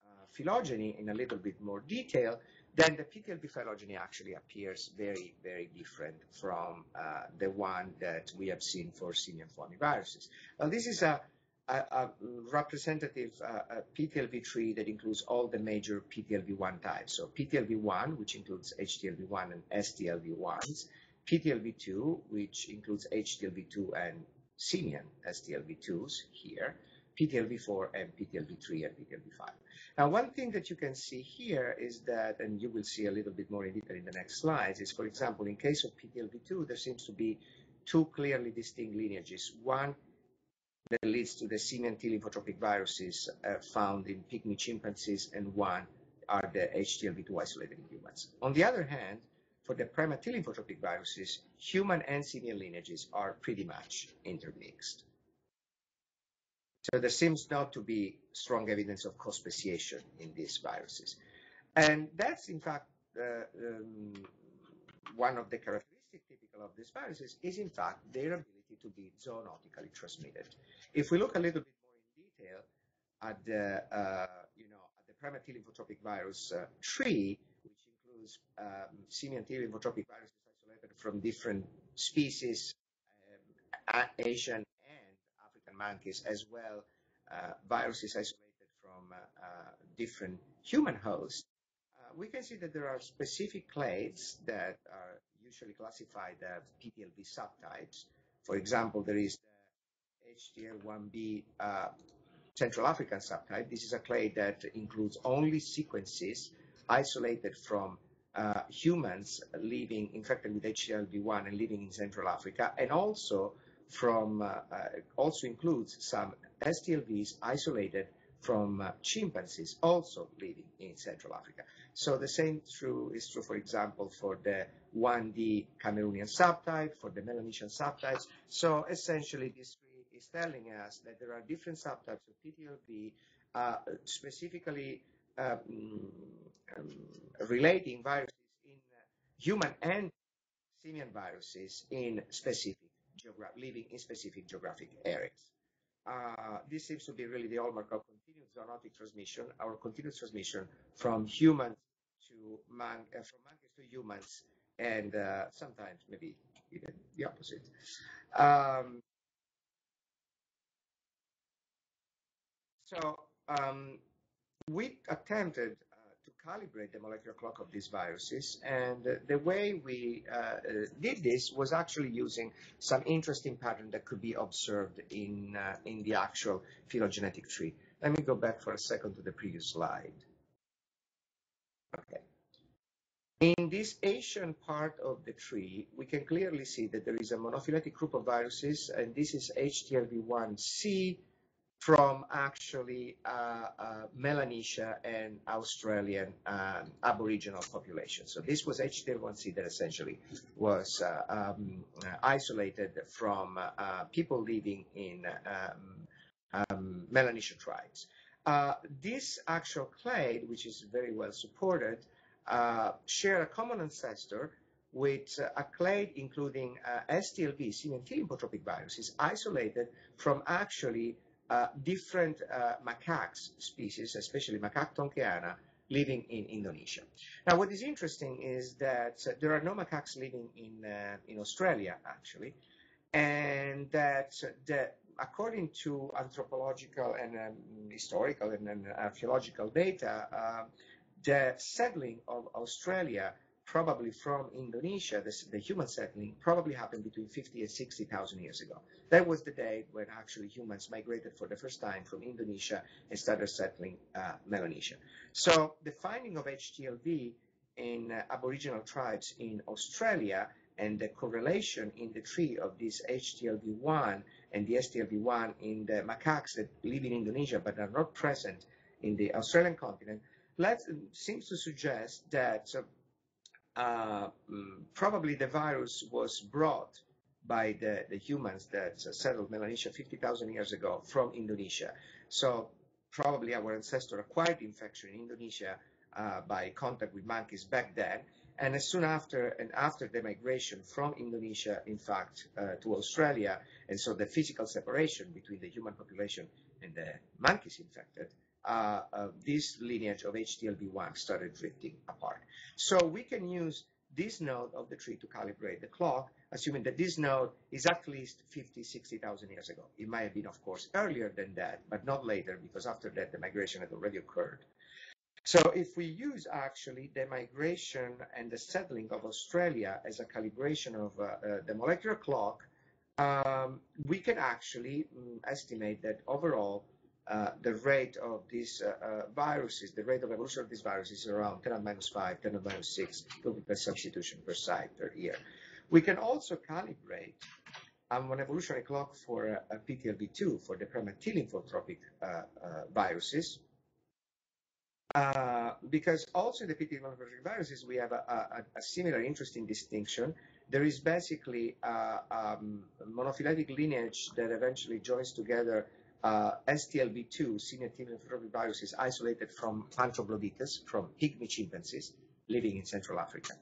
uh, phylogeny in a little bit more detail, then the PTLV phylogeny actually appears very, very different from uh, the one that we have seen for simian viruses. Well, this is a, a, a representative uh, PTLV tree that includes all the major PTLV1 types. So PTLV1, which includes HTLV1 and STLV1s, PTLV2, which includes HTLV2 and simian HTLV2s here, PTLV4 and PTLV3 and PTLV5. Now, one thing that you can see here is that, and you will see a little bit more in detail in the next slides, is, for example, in case of PTLV2, there seems to be two clearly distinct lineages. One that leads to the simian T lymphotropic viruses uh, found in pygmy chimpanzees, and one are the HTLV2 isolated in humans. On the other hand, for the primately lymphotropic viruses, human and simian lineages are pretty much intermixed. So there seems not to be strong evidence of co-speciation in these viruses. And that's, in fact, uh, um, one of the characteristics typical of these viruses is, in fact, their ability to be zoonotically transmitted. If we look a little bit more in detail at the, uh, you know, at the primately lymphotropic virus uh, tree, um, simian viruses isolated from different species, um, Asian and African monkeys, as well uh, viruses isolated from uh, uh, different human hosts, we can see that there are specific clades that are usually classified as PTLV subtypes. For example, there is the HTL1B uh, Central African subtype. This is a clade that includes only sequences isolated from uh, humans living infected with HTLV1 and living in Central Africa, and also from uh, uh, also includes some STLVs isolated from uh, chimpanzees also living in Central Africa. So the same true is true, for example, for the 1D Cameroonian subtype, for the Melanesian subtypes. So essentially, this is telling us that there are different subtypes of PTLV, uh, specifically relating viruses in uh, human and simian viruses in specific living in specific geographic areas. Uh, this seems to be really the hallmark of continuous zoonotic transmission, our continuous transmission from humans to man, uh, from monkeys to humans, and uh, sometimes maybe even the opposite. Um, so um, we attempted to calibrate the molecular clock of these viruses. And uh, the way we uh, uh, did this was actually using some interesting pattern that could be observed in, uh, in the actual phylogenetic tree. Let me go back for a second to the previous slide. Okay. In this Asian part of the tree, we can clearly see that there is a monophyletic group of viruses, and this is HTLV1C, from actually uh, uh, Melanesia and Australian um, Aboriginal populations. So this was HTL1C that essentially was uh, um, isolated from uh, people living in um, um Melanesian tribes. Uh, this actual clade, which is very well supported, uh, share a common ancestor with a clade including STLV, simian lymphotropic viruses, isolated from actually uh, different uh, macaques species, especially macaque tonkeana, living in Indonesia. Now, what is interesting is that uh, there are no macaques living in, uh, in Australia, actually, and that the, according to anthropological and um, historical and, and, archaeological data, uh, the settling of Australia probably from Indonesia, the, the, human settling probably happened between 50 and 60,000 years ago. That was the date when actually humans migrated for the first time from Indonesia and started settling uh, Melanesia. So the finding of HTLV in uh, Aboriginal tribes in Australia and the correlation in the tree of this HTLV1 and the STLV1 in the macaques that live in Indonesia but are not present in the Australian continent seems to suggest that uh, mm, probably the virus was brought by the, the humans that settled Melanesia 50,000 years ago from Indonesia. So probably our ancestor acquired the infection in Indonesia uh, by contact with monkeys back then. And as soon after, and after the migration from Indonesia, in fact, uh, to Australia, and so the physical separation between the human population and the monkeys infected, this lineage of HTLV1 started drifting apart. So we can use this node of the tree to calibrate the clock, assuming that this node is at least 50, 60,000 years ago. It might have been, of course, earlier than that, but not later, because after that, the migration had already occurred. So if we use actually the migration and the settling of Australia as a calibration of uh, uh, the molecular clock, um, we can actually um, estimate that overall uh, the rate of these uh, uh, viruses, the rate of evolution of these viruses is around 10 to minus 5, 10 to minus 6 per substitution per site per year. We can also calibrate um, an evolutionary clock for a PTLV2 for the lymphotropic uh, viruses. Uh, because also in the PTLV viruses, we have a, a, a, similar interesting distinction. There is basically a um, monophyletic lineage that eventually joins together uh, STLV2, senior lymphotropic virus, is isolated from Phantoglodites, from pygmy chimpanzees living in Central Africa.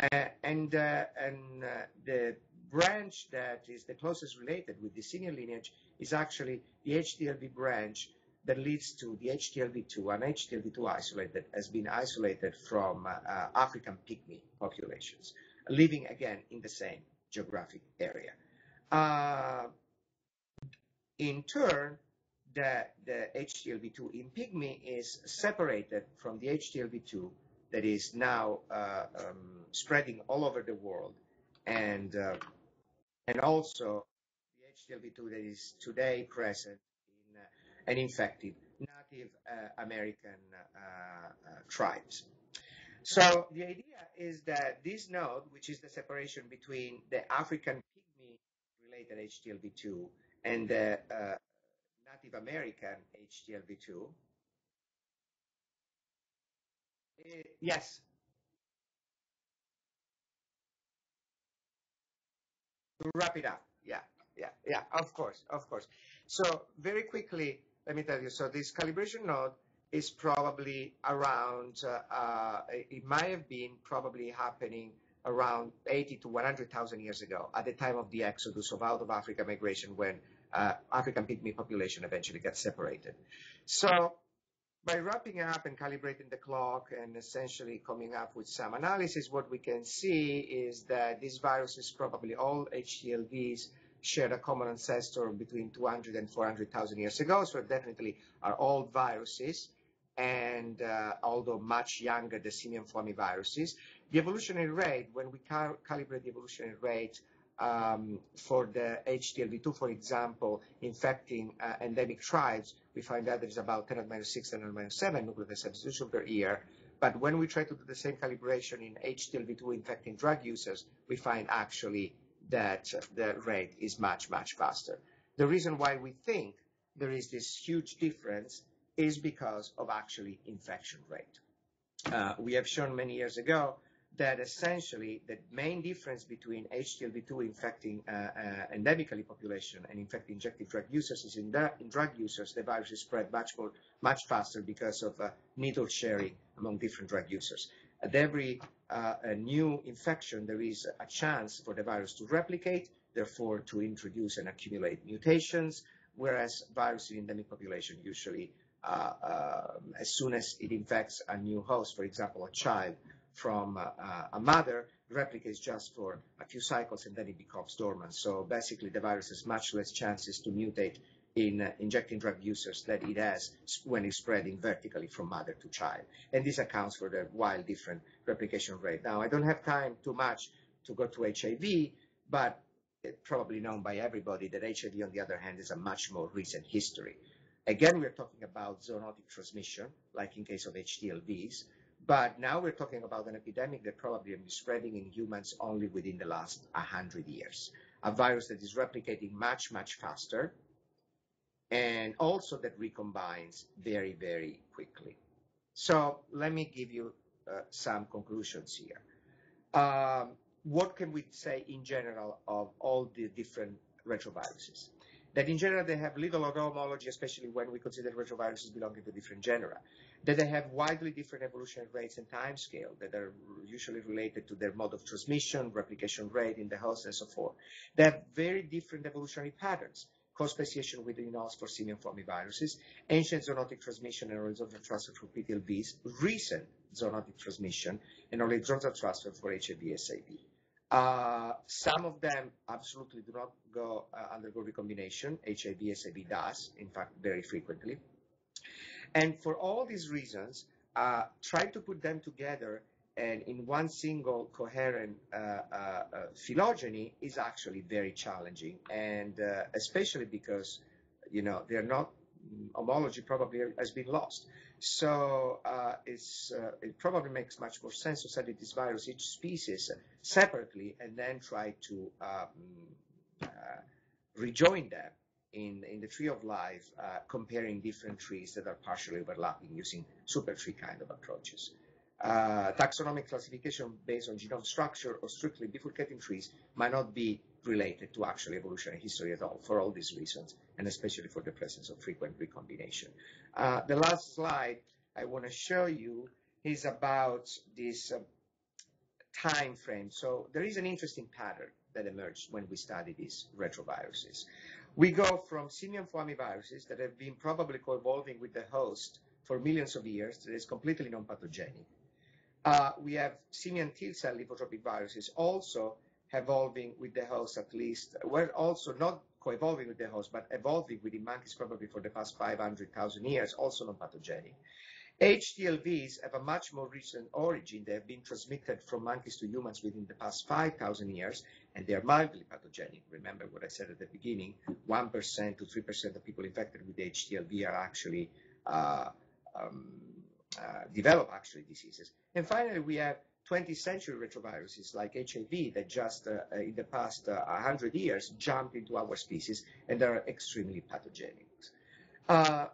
Uh, and uh, and uh, the branch that is the closest related with the senior lineage is actually the HTLV branch that leads to the HTLV2, an HTLV2 isolate that has been isolated from uh, uh, African pygmy populations, living again in the same geographic area. In turn, the, the HTLV2 in pygmy is separated from the HTLV2 that is now uh, um, spreading all over the world, and uh, and also the HTLV2 that is today present in uh, and infected Native uh, American uh, uh, tribes. So the idea is that this node, which is the separation between the African pygmy-related HTLV2 and the Native American HTLV2, uh, yes. To wrap it up. Yeah, yeah, yeah, of course, of course. So very quickly, let me tell you, so this calibration node is probably around, uh, uh, it might have been probably happening around 80 to 100,000 years ago at the time of the exodus of out of Africa migration when uh, African pygmy population eventually gets separated. So by wrapping up and calibrating the clock and essentially coming up with some analysis, what we can see is that these viruses, probably all HTLVs, shared a common ancestor between 200 and 400,000 years ago, so definitely are all viruses, and uh, although much younger, the simian viruses. The evolutionary rate, when we cal calibrate the evolutionary rate um, for the HTLV2, for example, infecting uh, endemic tribes, we find that there's about 10 to the minus 6, 10 to the minus 7 nucleotide substitution per year. But when we try to do the same calibration in HTLV2 infecting drug users, we find actually that the rate is much, much faster. The reason why we think there is this huge difference is because of actually infection rate. Uh, we have shown many years ago that essentially the main difference between HTLV2 infecting uh, uh, endemically population and infecting injected drug users is in, that, in drug users, the virus is spread much more, much faster because of uh, needle sharing among different drug users. At every uh, new infection, there is a chance for the virus to replicate, therefore to introduce and accumulate mutations, whereas virus in endemic population usually, uh, uh, as soon as it infects a new host, for example, a child, from uh, a mother replicates just for a few cycles and then it becomes dormant. So basically the virus has much less chances to mutate in uh, injecting drug users than it has when it's spreading vertically from mother to child. And this accounts for the wild different replication rate. Now, I don't have time too much to go to HIV, but it's probably known by everybody that HIV, on the other hand, is a much more recent history. Again, we're talking about zoonotic transmission, like in case of HTLVs, but now we're talking about an epidemic that probably is spreading in humans only within the last 100 years. A virus that is replicating much, much faster, and also that recombines very, very quickly. So let me give you uh, some conclusions here. Um, what can we say in general of all the different retroviruses? That in general they have little or no homology, especially when we consider retroviruses belonging to different genera that they have widely different evolution rates and time scale that are usually related to their mode of transmission, replication rate in the host, and so forth. They have very different evolutionary patterns, co-speciation within us for simian viruses, ancient zoonotic transmission and horizontal transfer for PTLVs, recent zoonotic transmission, and horizontal transfer for HIV-SAB. Uh, some of them absolutely do not go uh, undergo recombination. HIV-SAB does, in fact, very frequently. And for all these reasons, uh, try to put them together and in one single coherent uh, uh, uh phylogeny is actually very challenging, and uh, especially because you know they're not homology probably has been lost. So uh, it probably makes much more sense to study this virus, each species separately, and then try to um, rejoin them in, in the tree of life, uh, comparing different trees that are partially overlapping using super tree kind of approaches. Uh, taxonomic classification based on genome structure or strictly bifurcating trees might not be related to actual evolutionary history at all for all these reasons, and especially for the presence of frequent recombination. Uh, the last slide I want to show you is about this uh, time frame. So there is an interesting pattern that emerged when we study these retroviruses. We go from simian foamy viruses that have been probably co-evolving with the host for millions of years that is completely non-pathogenic. Uh, we have simian T cell lymphotropic viruses also evolving with the host at least, were also not co-evolving with the host, but evolving within monkeys probably for the past 500,000 years, also non-pathogenic. HTLVs have a much more recent origin. They have been transmitted from monkeys to humans within the past 5,000 years, and they are mildly pathogenic. Remember what I said at the beginning, 1% to 3% of people infected with HTLV are actually uh, um, uh, develop actually diseases. And finally, we have 20th century retroviruses like HIV that just uh, uh in the past uh, 100 years jumped into our species and are extremely pathogenic. Uh,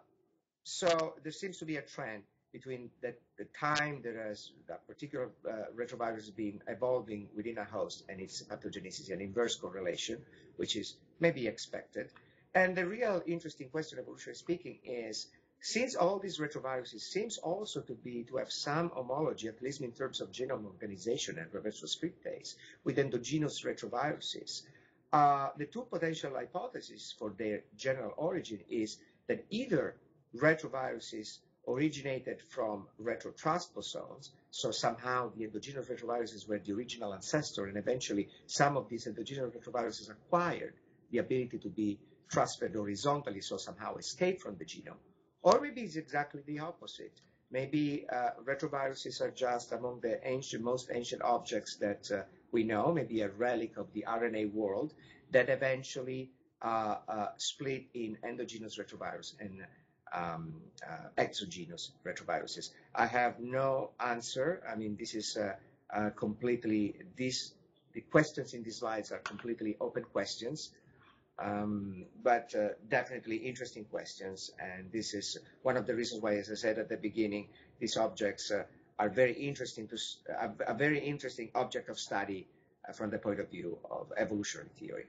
so there seems to be a trend between the, the time that has that particular uh, retrovirus being evolving within a host and its pathogenicity, an inverse correlation, which is maybe expected. And the real interesting question, evolutionary speaking, is since all these retroviruses seems also to be to have some homology, at least in terms of genome organization and reverse transcriptase, with endogenous retroviruses, uh, the two potential hypotheses for their general origin is that either retroviruses originated from retrotransposons, so somehow the endogenous retroviruses were the original ancestor, and eventually some of these endogenous retroviruses acquired the ability to be transferred horizontally, so somehow escape from the genome, or maybe it's exactly the opposite. Maybe uh, retroviruses are just among the ancient, most ancient objects that uh, we know, maybe a relic of the RNA world that eventually uh, uh, split in endogenous retrovirus and um, uh, exogenous retroviruses. I have no answer. I mean, this is uh, completely, this, the questions in these slides are completely open questions. Um, but uh, definitely interesting questions. And this is one of the reasons why, as I said at the beginning, these objects uh, are very interesting to uh, a very interesting object of study uh, from the point of view of evolutionary theory.